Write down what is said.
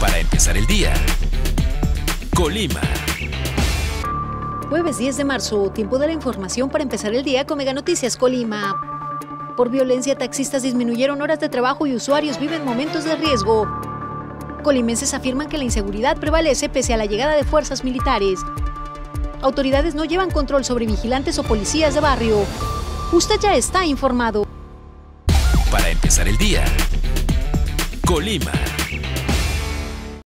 Para empezar el día. Colima. Jueves 10 de marzo, tiempo de la información para empezar el día con Mega Noticias Colima. Por violencia, taxistas disminuyeron horas de trabajo y usuarios viven momentos de riesgo. Colimenses afirman que la inseguridad prevalece pese a la llegada de fuerzas militares. Autoridades no llevan control sobre vigilantes o policías de barrio. Usted ya está informado. Para empezar el día. Colima.